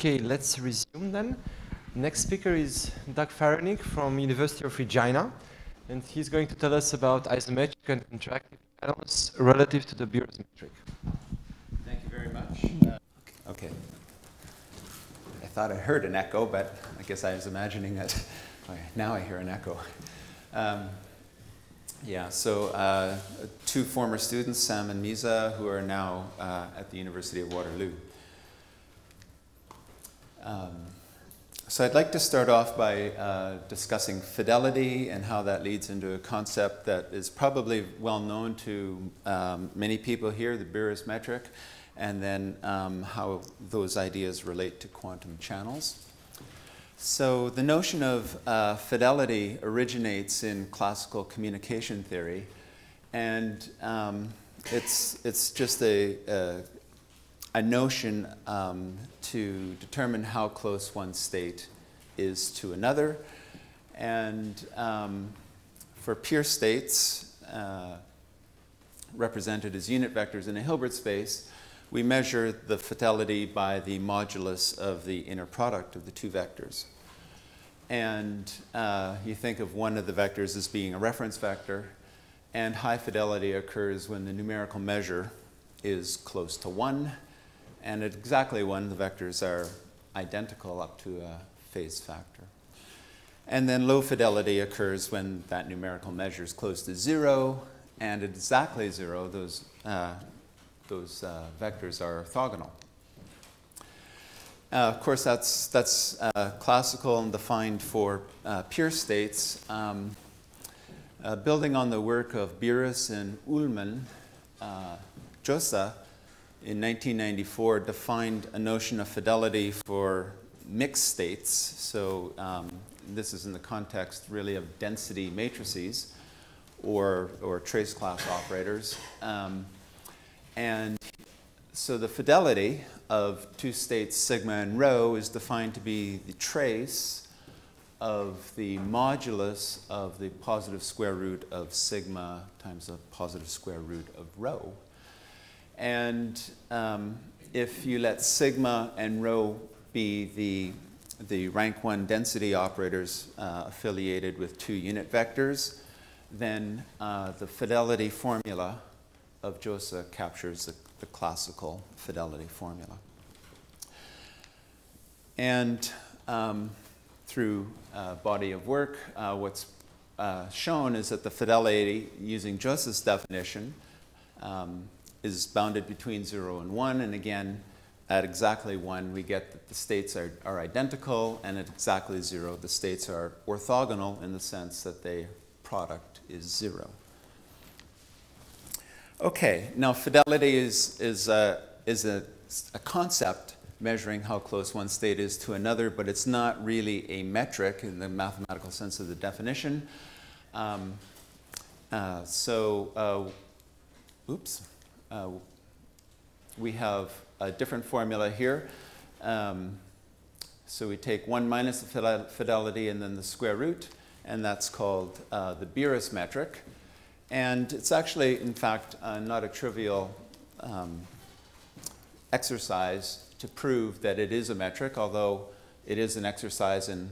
Okay, let's resume then. Next speaker is Doug Farenick from University of Regina, and he's going to tell us about isometric and contractive channels relative to the Bures metric. Thank you very much. Uh, okay. I thought I heard an echo, but I guess I was imagining it. now I hear an echo. Um, yeah, so uh, two former students, Sam and Misa, who are now uh, at the University of Waterloo. Um, so I'd like to start off by uh, discussing fidelity and how that leads into a concept that is probably well known to um, many people here, the Bures metric, and then um, how those ideas relate to quantum channels. So the notion of uh, fidelity originates in classical communication theory, and um, it's, it's just a, a a notion um, to determine how close one state is to another. And um, for pure states, uh, represented as unit vectors in a Hilbert space, we measure the fidelity by the modulus of the inner product of the two vectors. And uh, you think of one of the vectors as being a reference vector, and high fidelity occurs when the numerical measure is close to 1, and exactly when the vectors are identical up to a phase factor. And then low fidelity occurs when that numerical measure is close to 0, and at exactly 0, those, uh, those uh, vectors are orthogonal. Uh, of course, that's, that's uh, classical and defined for uh, pure states. Um, uh, building on the work of Bures and Uhlmann, Jozsa in 1994 defined a notion of fidelity for mixed states. So um, this is in the context really of density matrices or, or trace class operators. Um, and so the fidelity of two states sigma and rho is defined to be the trace of the modulus of the positive square root of sigma times the positive square root of rho. And um, if you let sigma and rho be the, the rank one density operators uh, affiliated with two unit vectors, then uh, the fidelity formula of Jozsa captures the, the classical fidelity formula. And um, through uh, body of work, uh, what's uh, shown is that the fidelity using Jozsa's definition um, is bounded between 0 and 1. And again, at exactly 1, we get that the states are, are identical, and at exactly 0, the states are orthogonal in the sense that the product is 0. Okay, now fidelity is, is, a, is a, a concept measuring how close one state is to another, but it's not really a metric in the mathematical sense of the definition. Um, uh, so, uh, oops uh, we have a different formula here. Um, so we take 1 minus the fidelity and then the square root, and that's called uh, the Bures metric. And it's actually, in fact, uh, not a trivial um, exercise to prove that it is a metric, although it is an exercise in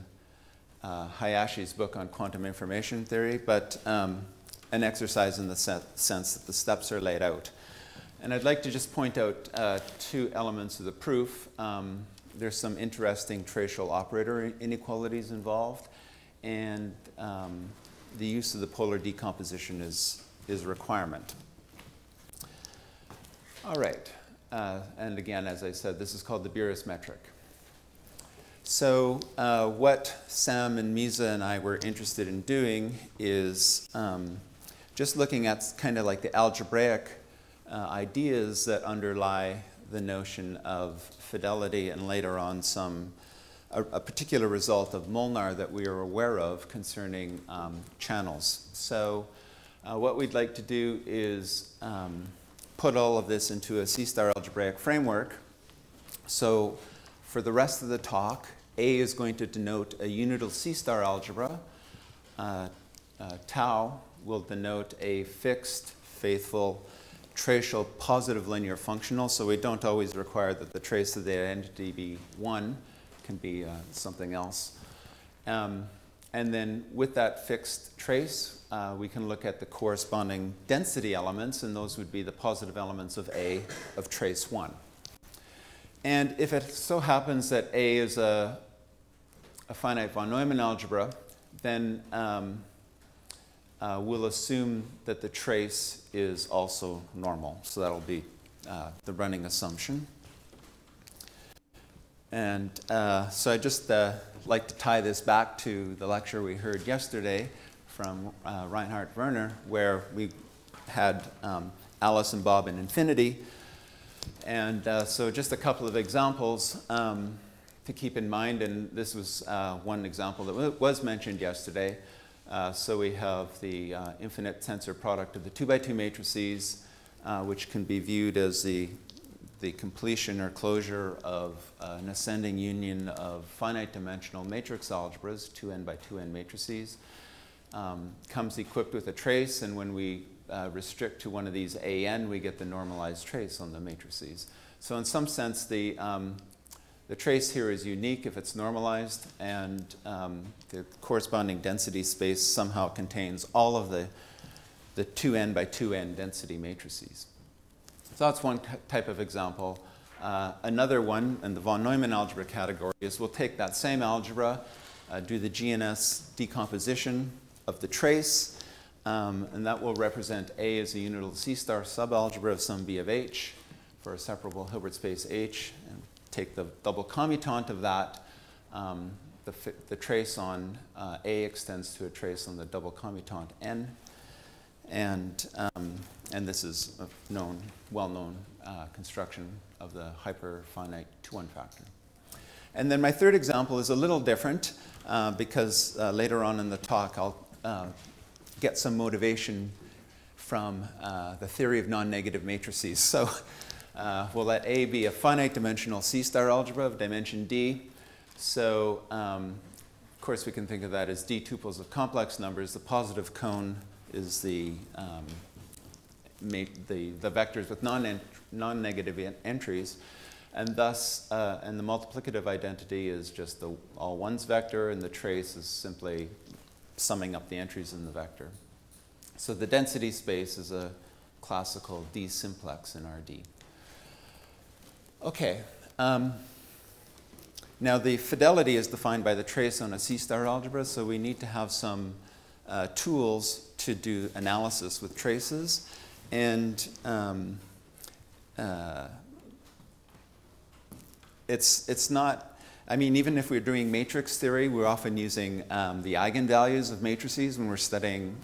uh, Hayashi's book on quantum information theory, but um, an exercise in the sense that the steps are laid out. And I'd like to just point out uh, two elements of the proof. Um, there's some interesting tracial operator inequalities involved, and um, the use of the polar decomposition is, is a requirement. All right. Uh, and again, as I said, this is called the Bures metric. So uh, what Sam and Misa and I were interested in doing is um, just looking at kind of like the algebraic uh, ideas that underlie the notion of fidelity and later on some a, a, particular result of Molnar that we are aware of concerning um, channels. So uh, what we'd like to do is um, put all of this into a C-star algebraic framework. So for the rest of the talk, A is going to denote a unital C-star algebra. Uh, uh, tau will denote a fixed, faithful, tracial positive linear functional, so we don't always require that the trace of the identity be 1, can be uh, something else. Um, and then with that fixed trace, uh, we can look at the corresponding density elements, and those would be the positive elements of A of trace 1. And if it so happens that A is a, a finite von Neumann algebra, then um, uh, we'll assume that the trace is also normal. So that'll be uh, the running assumption. And uh, so I just uh, like to tie this back to the lecture we heard yesterday from uh, Reinhard Werner, where we had um, Alice and Bob in infinity. And uh, so just a couple of examples um, to keep in mind, and this was one example that was mentioned yesterday. Uh, so we have the uh, infinite tensor product of the two by two matrices, uh, which can be viewed as the, the completion or closure of an ascending union of finite dimensional matrix algebras, 2n by 2n matrices. Um, comes equipped with a trace, and when we uh, restrict to one of these an, we get the normalized trace on the matrices. So in some sense, the, um, the trace here is unique if it's normalized, and um, the corresponding density space somehow contains all of the, the 2n by 2n density matrices. So that's one type of example. Uh, another one in the von Neumann algebra category is we'll take that same algebra, uh, do the GNS decomposition of the trace, um, and that will represent A as a unital C star subalgebra of some B of H for a separable Hilbert space H, take the double commutant of that, um, the, the, trace on uh, A extends to a trace on the double commutant N. And, um, and this is a known, well-known uh, construction of the hyperfinite 2-1 factor. And then my third example is a little different uh, because uh, later on in the talk I'll uh, get some motivation from uh, the theory of non-negative matrices. So uh, we'll let A be a finite dimensional C star algebra of dimension D. So, um, of course, we can think of that as D tuples of complex numbers. The positive cone is the, um, the, the, vectors with non-negative en entries. And thus, uh, and the multiplicative identity is just the all ones vector, and the trace is simply summing up the entries in the vector. So the density space is a classical D simplex in RD. Okay. Um, now, the fidelity is defined by the trace on a C-star algebra, so we need to have some uh, tools to do analysis with traces. And um, uh, it's, it's not, I mean, even if we're doing matrix theory, we're often using um, the eigenvalues of matrices when we're studying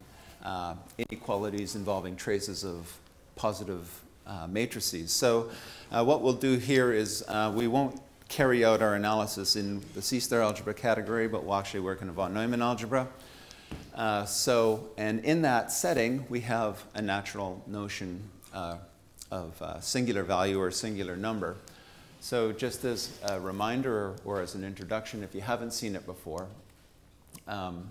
uh, inequalities involving traces of positive uh, matrices. So uh, what we'll do here is uh, we won't carry out our analysis in the C-star algebra category, but we'll actually work in a von Neumann algebra. Uh, so, and in that setting, we have a natural notion uh, of uh, singular value or singular number. So just as a reminder or, or, as an introduction, if you haven't seen it before, um,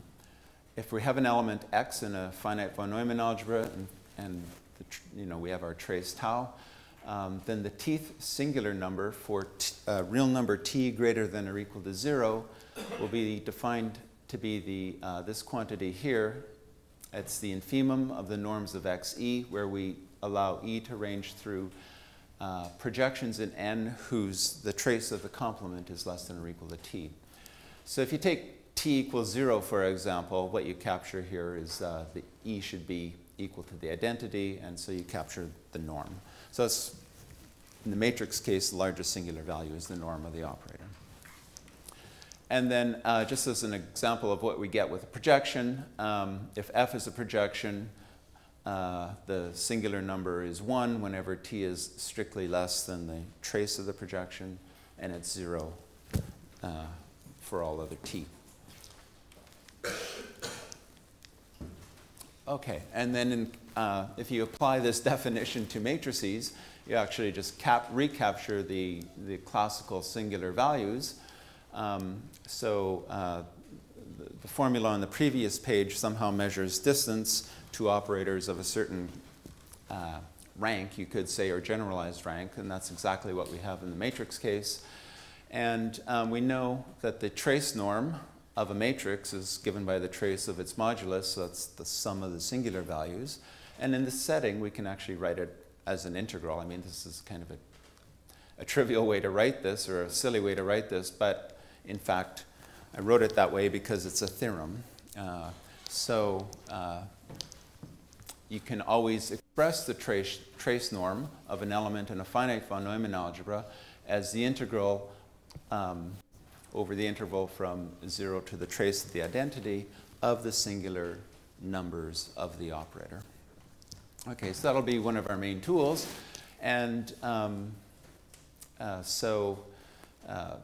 if we have an element x in a finite von Neumann algebra and, and you know, we have our trace tau, um, then the tth singular number for uh, real number t greater than or equal to zero will be defined to be the, uh, this quantity here. It's the infimum of the norms of xe, where we allow e to range through uh, projections in n whose the trace of the complement is less than or equal to t. So if you take t equals zero, for example, what you capture here is uh, the e should be equal to the identity, and so you capture the norm. So it's, in the matrix case, the largest singular value is the norm of the operator. And then uh, just as an example of what we get with a projection, um, if f is a projection, uh, the singular number is 1 whenever t is strictly less than the trace of the projection, and it's 0 uh, for all other t. Okay, and then in, uh, if you apply this definition to matrices, you actually just cap recapture the, the classical singular values. Um, so uh, the, the, formula on the previous page somehow measures distance to operators of a certain uh, rank, you could say, or generalized rank, and that's exactly what we have in the matrix case. And um, we know that the trace norm of a matrix is given by the trace of its modulus, so that's the sum of the singular values. And in this setting, we can actually write it as an integral. I mean, this is kind of a, a trivial way to write this, or a silly way to write this, but in fact, I wrote it that way because it's a theorem. Uh, so uh, you can always express the trace, trace norm of an element in a finite von Neumann algebra as the integral um, over the interval from 0 to the trace of the identity of the singular numbers of the operator. Okay, so that'll be one of our main tools. And um, uh, so uh,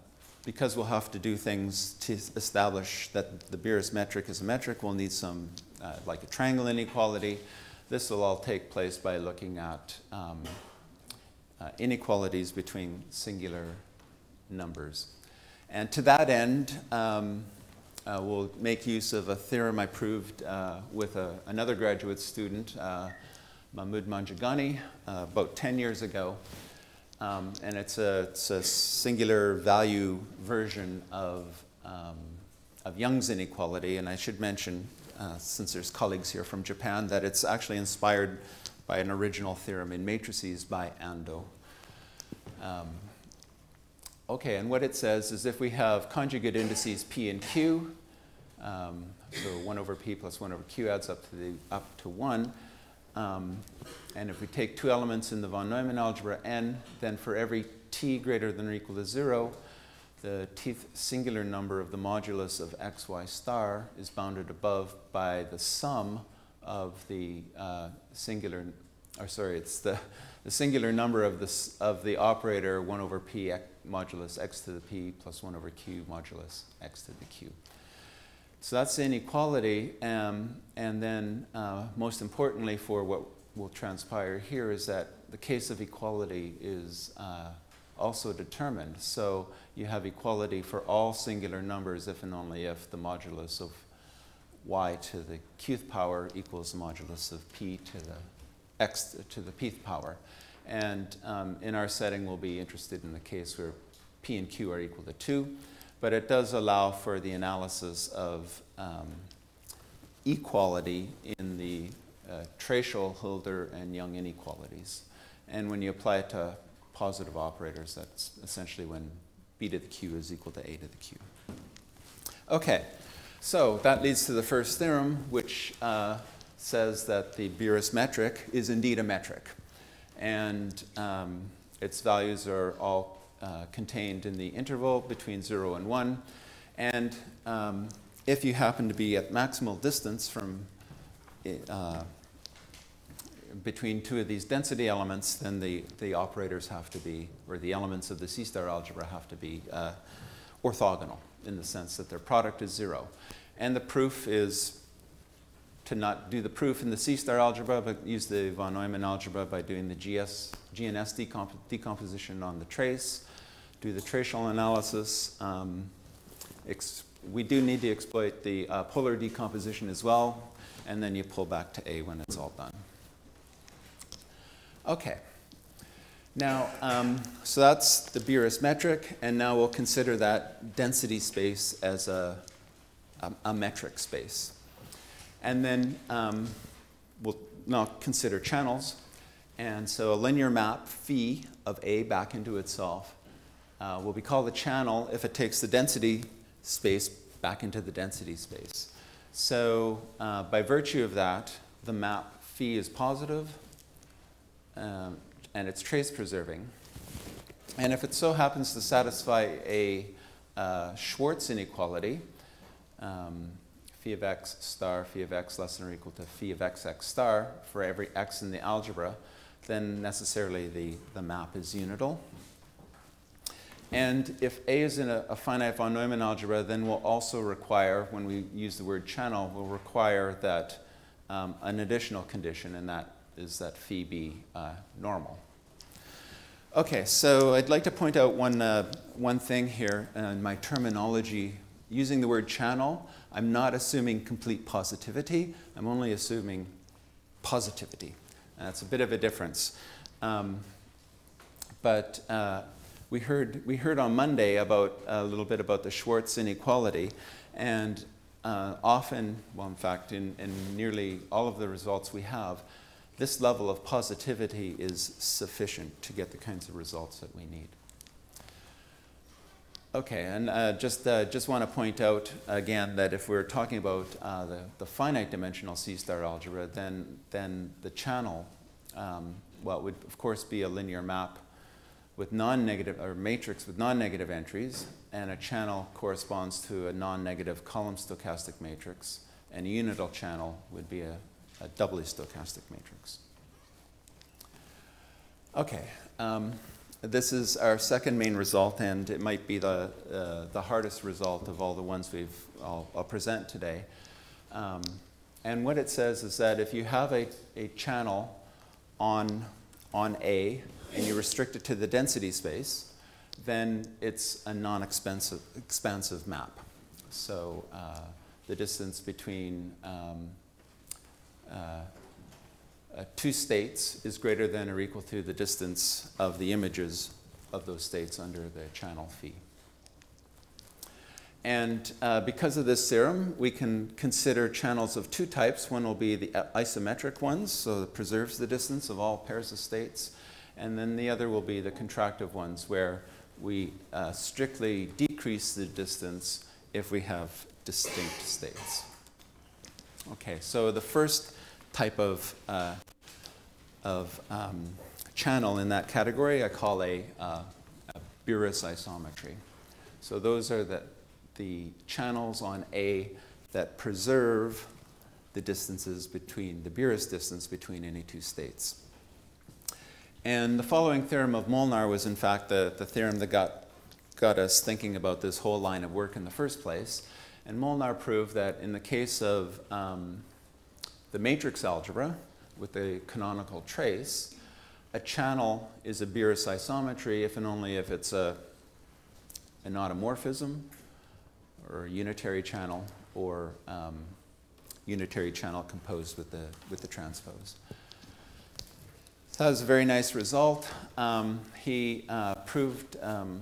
because we'll have to do things to establish that the Bures metric is a metric, we'll need some, uh, like a triangle inequality. This will all take place by looking at um, uh, inequalities between singular numbers. And to that end, um, uh, we'll make use of a theorem I proved uh, with a, another graduate student, uh, Mahmoud Manjegani, uh, about 10 years ago. Um, and it's a, it's a, singular value version of, um, of Young's inequality. And I should mention, uh, since there's colleagues here from Japan, that it's actually inspired by an original theorem in matrices by Ando. Um, okay, and what it says is if we have conjugate indices p and q, um, so 1 over p plus 1 over q adds up to, the, up to 1, um, and if we take two elements in the von Neumann algebra n, then for every t greater than or equal to 0, the tth singular number of the modulus of xy star is bounded above by the sum of the uh, singular, or sorry, it's the, the singular number of the, of the operator 1 over p modulus x to the p plus 1 over q modulus x to the q. So that's the inequality. Um, and then, uh, most importantly, for what will transpire here is that the case of equality is uh, also determined. So you have equality for all singular numbers if and only if the modulus of y to the qth power equals the modulus of p to the x to the pth power. And um, in our setting, we'll be interested in the case where p and q are equal to 2 but it does allow for the analysis of um, equality in the uh, Tracial, Hölder, and Young inequalities. And when you apply it to positive operators, that's essentially when b to the q is equal to a to the q. Okay, so that leads to the first theorem, which uh, says that the Bures metric is indeed a metric. And um, its values are all uh, contained in the interval between 0 and 1. And um, if you happen to be at maximal distance from uh, between two of these density elements, then the, the operators have to be, or the elements of the C-star algebra have to be uh, orthogonal in the sense that their product is zero. And the proof is to not do the proof in the C-star algebra, but use the von Neumann algebra by doing the GS, GNS decomp decomposition on the trace do the tracial analysis. Um, we do need to exploit the uh, polar decomposition as well, and then you pull back to A when it's all done. Okay. Now, um, so that's the Bures metric, and now we'll consider that density space as a, a, a metric space. And then um, we'll now consider channels. And so a linear map phi of A back into itself uh, will be called a channel if it takes the density space back into the density space. So uh, by virtue of that, the map phi is positive, um, and it's trace preserving. And if it so happens to satisfy a uh, Schwarz inequality, um, phi of x star, phi of x less than or equal to phi of x x star for every x in the algebra, then necessarily the, the map is unital. And if A is in a, a, finite von Neumann algebra, then we'll also require, when we use the word channel, we'll require that um, an additional condition, and that is that phi be uh, normal. Okay, so I'd like to point out one, uh, one thing here in my terminology. Using the word channel, I'm not assuming complete positivity. I'm only assuming positivity. That's a bit of a difference. Um, but uh, we, heard, we heard on Monday about a little bit about the Schwarz inequality, and uh, often, well, in fact, in, in nearly all of the results we have, this level of positivity is sufficient to get the kinds of results that we need. Okay, and uh, just, uh, just want to point out again that if we're talking about uh, the, the finite dimensional C-star algebra, then, then the channel, um, well, would of course be a linear map with non-negative, or matrix with non-negative entries, and a channel corresponds to a non-negative column stochastic matrix, and a unital channel would be a, a doubly stochastic matrix. Okay. Um, this is our second main result, and it might be the, uh, the hardest result of all the ones we've, I'll, I'll present today. Um, and what it says is that if you have a, a channel on, on A and you restrict it to the density space, then it's a non-expansive expansive map. So uh, the distance between um, uh, uh, two states is greater than or equal to the distance of the images of those states under the channel phi. And uh, because of this theorem, we can consider channels of two types. One will be the isometric ones, so it preserves the distance of all pairs of states. And then the other will be the contractive ones, where we uh, strictly decrease the distance if we have distinct states. Okay, so the first type of, uh, of um, channel in that category I call a, uh, a Bures isometry. So those are the, the channels on A that preserve the distances between, the Bures distance between any two states. And the following theorem of Molnar was in fact the, the theorem that got, got us thinking about this whole line of work in the first place. And Molnar proved that in the case of um, the matrix algebra with the canonical trace, a channel is a Bures isometry if and only if it's a, an automorphism or a unitary channel or um, unitary channel composed with the, with the transpose. So that was a very nice result. Um, he uh, proved um,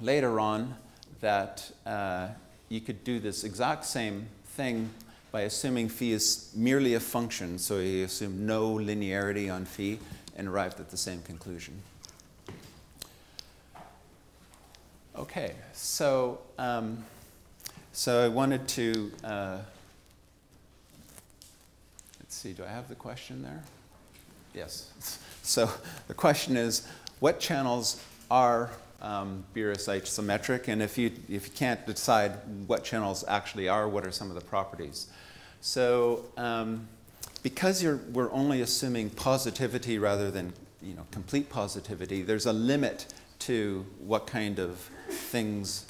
later on that uh, you could do this exact same thing by assuming phi is merely a function, so he assumed no linearity on phi and arrived at the same conclusion. Okay, so, um, so I wanted to, uh, let's see, do I have the question there? Yes. So the question is, what channels are um, Bures isometric? And if you, if you can't decide what channels actually are, what are some of the properties? So um, because we're only assuming positivity rather than you know, complete positivity, there's a limit to what kind of things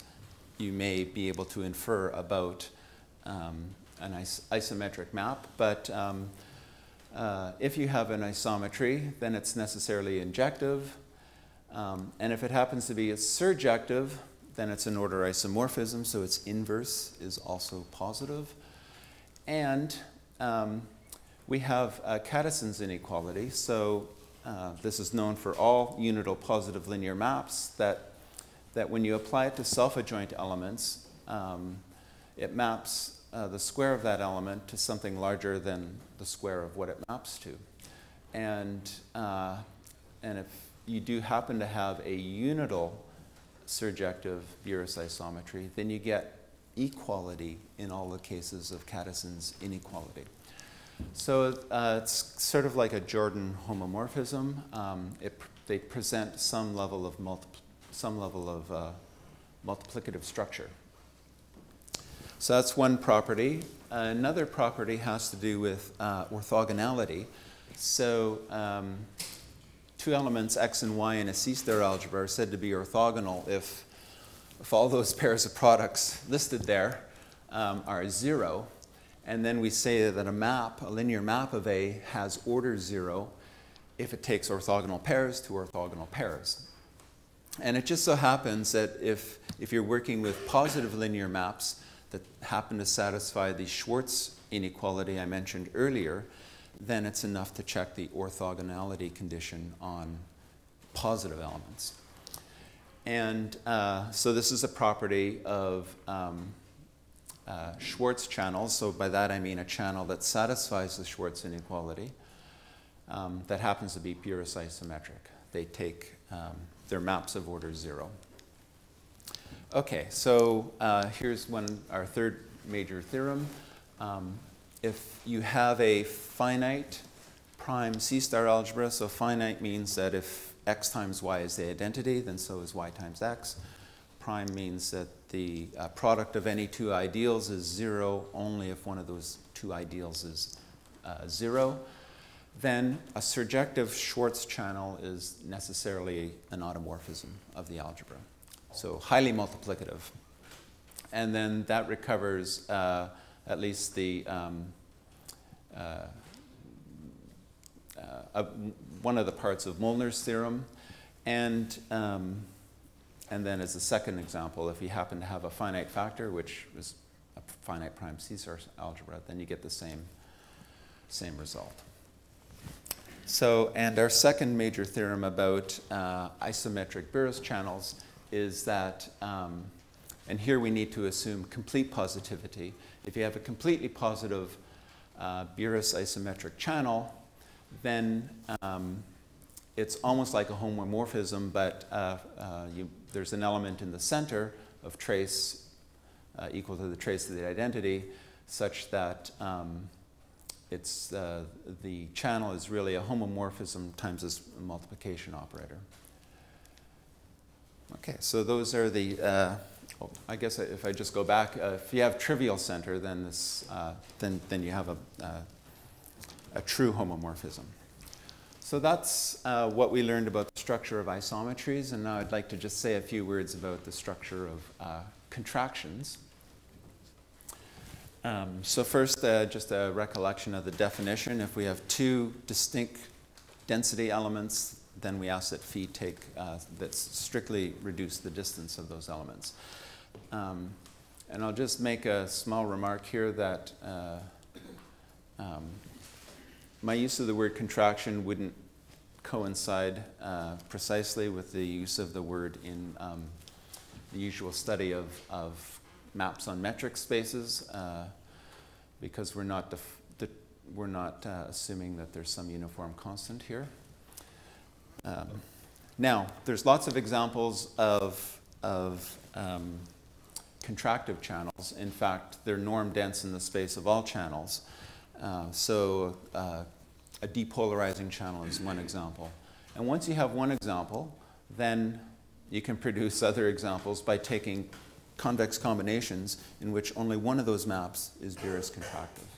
you may be able to infer about um, an is isometric map. But um, uh, if you have an isometry, then it's necessarily injective. Um, and if it happens to be surjective, then it's an order isomorphism, so its inverse is also positive. And um, we have Kadison's inequality. So uh, this is known for all unital positive linear maps that, that when you apply it to self-adjoint elements, um, it maps uh, the square of that element to something larger than the square of what it maps to. And, uh, and if you do happen to have a unital surjective Bures isometry, then you get equality in all the cases of Kadison's inequality. So uh, it's sort of like a Jordan homomorphism. Um, it, they present some level of, some level of uh, multiplicative structure. So that's one property. another property has to do with uh, orthogonality. So um, two elements, x and y, in a C-star algebra are said to be orthogonal if if all those pairs of products listed there um, are zero, and then we say that a map, a linear map of A, has order zero if it takes orthogonal pairs to orthogonal pairs. And it just so happens that if, if you're working with positive linear maps that happen to satisfy the Schwarz inequality I mentioned earlier, then it's enough to check the orthogonality condition on positive elements. And uh, so this is a property of um, uh, Schwarz channels. So by that I mean a channel that satisfies the Schwarz inequality um, that happens to be Bures isometric. They take um, their maps of order zero. Okay, so uh, here's one, our third major theorem. Um, if you have a finite prime C-star algebra, so finite means that if x times y is the identity, then so is y times x. Prime means that the uh, product of any two ideals is zero only if one of those two ideals is uh, zero. Then a surjective Schwarz channel is necessarily an automorphism of the algebra. So highly multiplicative. And then that recovers uh, at least the um, uh, uh, one of the parts of Molnar's theorem. And, um, and then as a second example, if you happen to have a finite factor, which is a finite prime C-star algebra, then you get the same, same result. So, and our second major theorem about uh, isometric Bures channels is that, um, and here we need to assume complete positivity. If you have a completely positive uh, Bures isometric channel, then um, it's almost like a homomorphism, but uh, uh, you, there's an element in the center of trace uh, equal to the trace of the identity, such that um, it's, uh, the channel is really a homomorphism times this multiplication operator. Okay, so those are the, uh, well, I guess if I just go back, uh, if you have trivial center, then, this, then, then you have a, a true homomorphism. So that's uh, what we learned about the structure of isometries, and now I'd like to just say a few words about the structure of uh, contractions. Um, so first, just a recollection of the definition. If we have two distinct density elements, then we ask that phi take, uh, that strictly reduce the distance of those elements. Um, and I'll just make a small remark here that uh, um, my use of the word contraction wouldn't coincide uh, precisely with the use of the word in um, the usual study of, of maps on metric spaces uh, because we're not, we're not uh, assuming that there's some uniform constant here. Um, now, there's lots of examples of, of um, contractive channels. In fact, they're norm dense in the space of all channels. Uh, so uh, a depolarizing channel is one example. And once you have one example, then you can produce other examples by taking convex combinations in which only one of those maps is Bures contractive.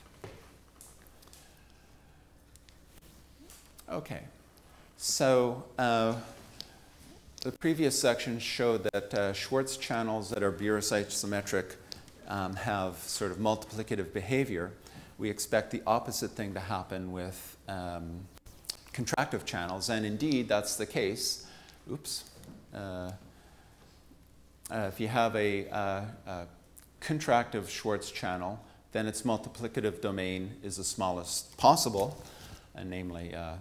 Okay. So uh, the previous section showed that uh, Schwarz channels that are Bures isometric um, have sort of multiplicative behavior. We expect the opposite thing to happen with um, contractive channels, and indeed that's the case. Oops. Uh, uh if you have a, uh, a contractive Schwarz channel, then its multiplicative domain is the smallest possible, and namely uh,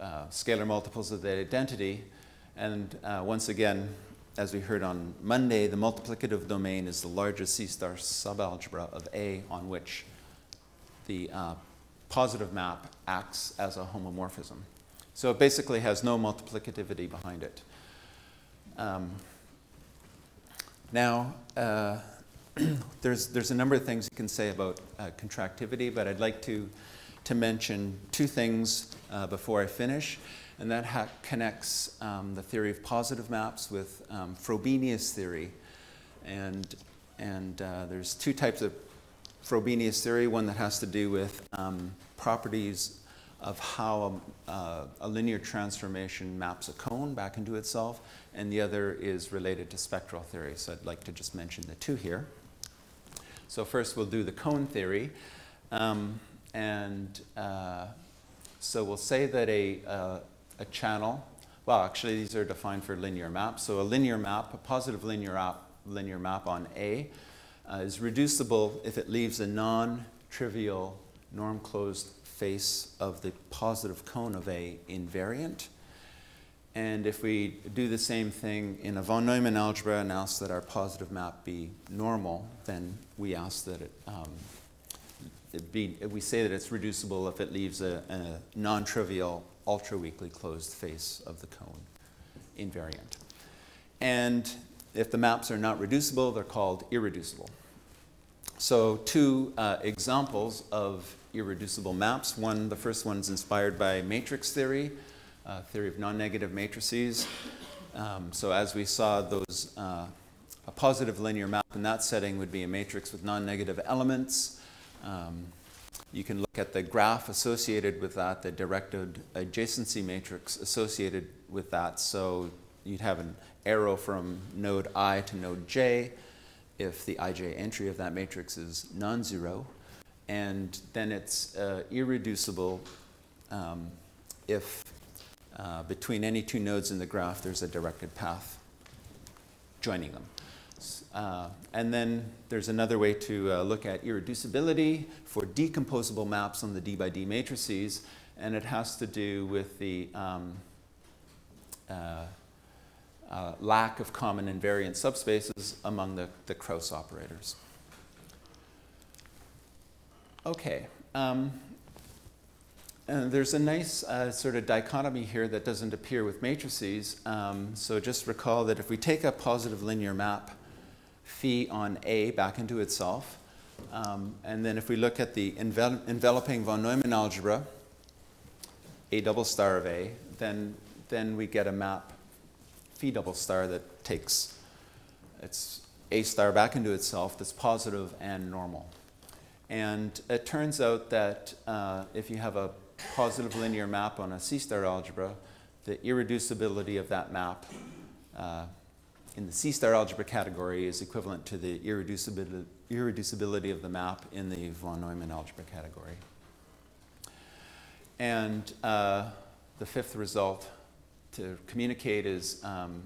uh, scalar multiples of the identity. And uh, once again, as we heard on Monday, the multiplicative domain is the largest C-star subalgebra of A on which the uh, positive map acts as a homomorphism. So it basically has no multiplicativity behind it. Um, now, uh, there's, there's a number of things you can say about uh, contractivity, but I'd like to to mention two things uh, before I finish, and that connects um, the theory of positive maps with um, Frobenius theory. And, and uh, there's two types of Frobenius theory, one that has to do with um, properties of how a, uh, a, linear transformation maps a cone back into itself, and the other is related to spectral theory. So I'd like to just mention the two here. So first we'll do the cone theory. Um, and uh, so we'll say that a, uh, a channel, well, actually, these are defined for linear maps. So a linear map, a positive linear linear map on A, uh, is reducible if it leaves a non trivial norm closed face of the positive cone of A invariant? And if we do the same thing in a von Neumann algebra and ask that our positive map be normal, then we ask that it, um, it be, we say that it's reducible if it leaves a, a non-trivial ultra-weakly closed face of the cone invariant. And if the maps are not reducible, they're called irreducible. So two uh, examples of irreducible maps. One, the first one is inspired by matrix theory, uh, theory of non-negative matrices. Um, so as we saw, those uh, a positive linear map in that setting would be a matrix with non-negative elements. Um, you can look at the graph associated with that, the directed adjacency matrix associated with that. So you'd have an arrow from node i to node j if the ij entry of that matrix is non-zero. And then it's uh, irreducible um, if uh, between any two nodes in the graph there's a directed path joining them. Uh, and then there's another way to uh, look at irreducibility for decomposable maps on the D by D matrices, and it has to do with the um, uh, uh, lack of common invariant subspaces among the, the Kraus operators. Okay. Um, and there's a nice uh, sort of dichotomy here that doesn't appear with matrices. Um, so just recall that if we take a positive linear map phi on A back into itself, um, and then if we look at the envel enveloping von Neumann algebra, A double star of A, then, then we get a map phi double star that takes its A star back into itself that's positive and normal. And it turns out that uh, if you have a positive linear map on a C-star algebra, the irreducibility of that map uh, in the C-star algebra category is equivalent to the irreducibility, irreducibility of the map in the von Neumann algebra category. And uh, the fifth result to communicate is um,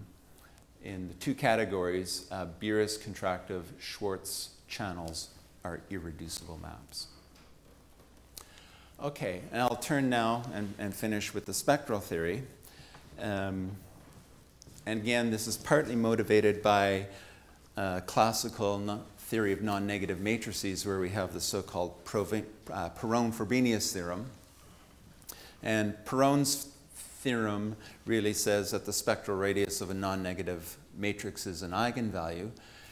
in the two categories, uh, Bures contractive Schwarz channels are irreducible maps. Okay, and I'll turn now and, and finish with the spectral theory. Um, and again, this is partly motivated by uh, classical theory of non-negative matrices where we have the so-called uh, Perron-Frobenius theorem. And Perron's theorem really says that the spectral radius of a non-negative matrix is an eigenvalue.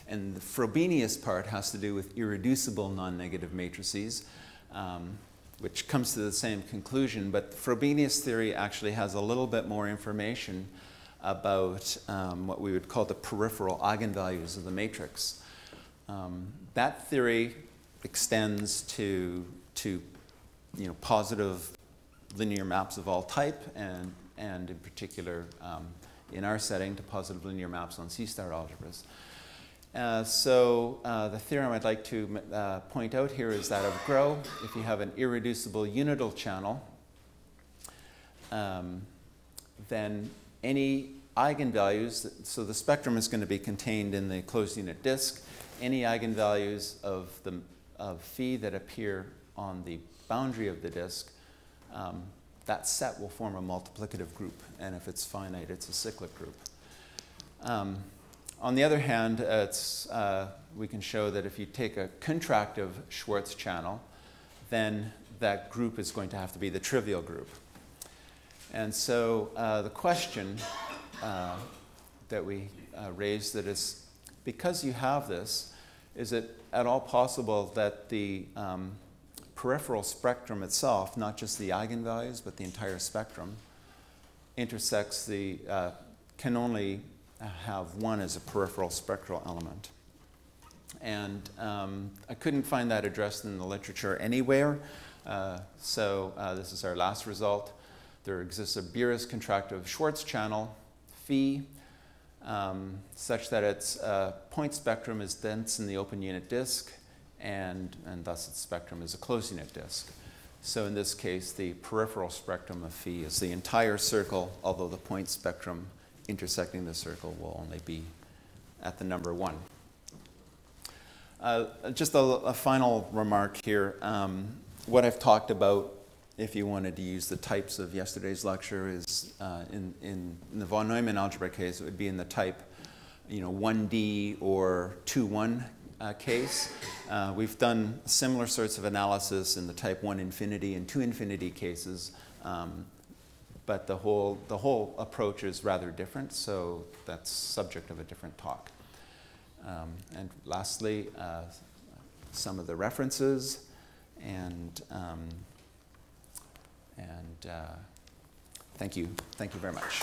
And the Frobenius part has to do with irreducible non-negative matrices. Um, which comes to the same conclusion, but Frobenius theory actually has a little bit more information about um, what we would call the peripheral eigenvalues of the matrix. Um, that theory extends to, to you know, positive linear maps of all type, and, and in particular, um, in our setting, to positive linear maps on C-star algebras. Uh, so uh, the theorem I'd like to uh, point out here is that of Groh. If you have an irreducible unital channel, um, then any eigenvalues, so the spectrum is going to be contained in the closed unit disk, any eigenvalues of, the, of phi that appear on the boundary of the disk, um, that set will form a multiplicative group, and if it's finite, it's a cyclic group. Um, on the other hand, uh, we can show that if you take a contractive Schwarz channel, then that group is going to have to be the trivial group. And so uh, the question uh, that we uh, raised that is, because you have this, is it at all possible that the um, peripheral spectrum itself, not just the eigenvalues, but the entire spectrum, intersects the, uh, can only have one as a peripheral spectral element. And um, I couldn't find that addressed in the literature anywhere. Uh, so uh, this is our last result. There exists a Bures contractive Schwarz channel, phi, um, such that its uh, point spectrum is dense in the open unit disk, and, and thus its spectrum is a closed unit disk. So in this case, the peripheral spectrum of phi is the entire circle, although the point spectrum intersecting the circle will only be at the number one. Uh, just a, a, final remark here. Um, what I've talked about if you wanted to use the types of yesterday's lecture, is uh, in, in, in, the von Neumann algebra case, it would be in the type, you know, 1D or 2-1 uh, case. Uh, we've done similar sorts of analysis in the type 1 infinity and 2 infinity cases, um, but the whole, the whole approach is rather different, so that's subject of a different talk. Um, and lastly, uh, some of the references and um, and uh, thank you. Thank you very much.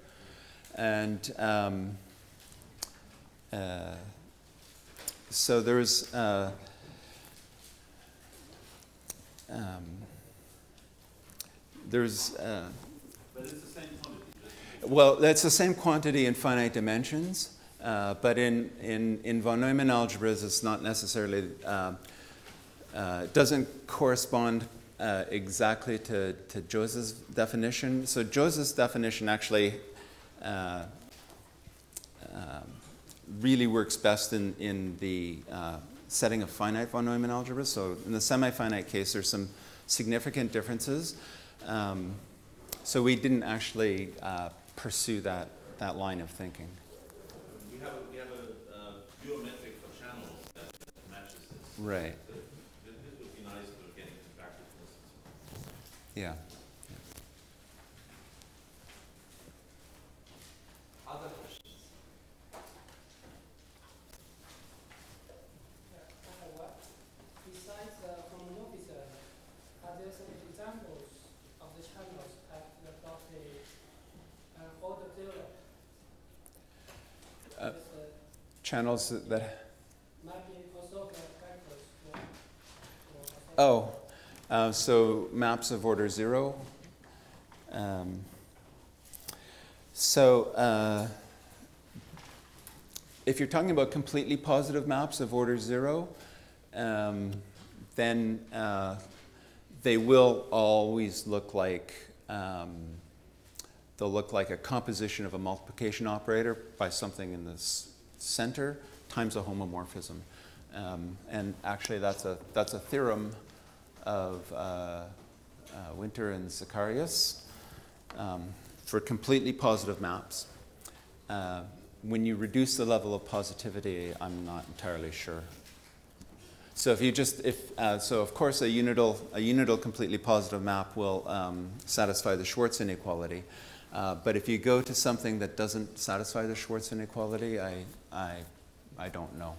And um, uh, so there's, uh, um, there's, uh. Well, that's the same quantity in finite dimensions. Uh, but in, in, in von Neumann algebras, it's not necessarily, uh, uh, doesn't correspond uh, exactly to, to Jozsa's definition. So Jozsa's definition actually uh, um, really works best in, in the uh, setting of finite von Neumann algebras. So in the semi-finite case, there's some significant differences. Um, so we didn't actually pursue that, that line of thinking. Right. This would be nice for getting practice Yeah. Other questions? Besides uh, from officer, are there some examples of the channels at the property uh, order theorem? Uh, channels that Oh, uh, so maps of order zero. Um, so uh, if you're talking about completely positive maps of order zero, um, then uh, they will always look like um, they'll look like a composition of a multiplication operator by something in the center times a homomorphism. Um, and actually, that's a, that's a theorem of uh, uh, Winter and Zacharias um, for completely positive maps. Uh, when you reduce the level of positivity, I'm not entirely sure. So if you just, if, uh, so of course a unital, a unital completely positive map will um, satisfy the Schwarz inequality. Uh, but if you go to something that doesn't satisfy the Schwarz inequality, I, I, I don't know.